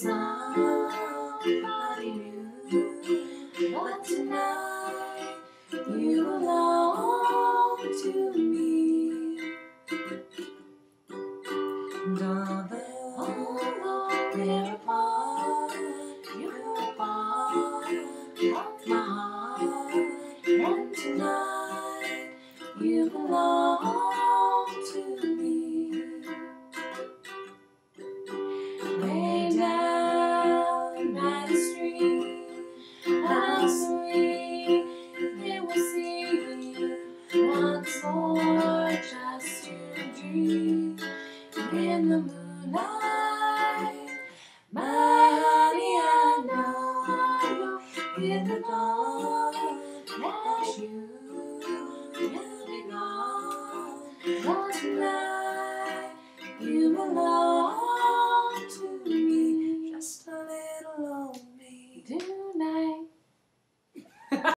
somebody new. But tonight, you belong to me. Darling, although we're apart, you're a part of my heart. And tonight, you belong. or just to dream in the moonlight. My honey, I know with the dawn as you will be gone. But tonight you belong.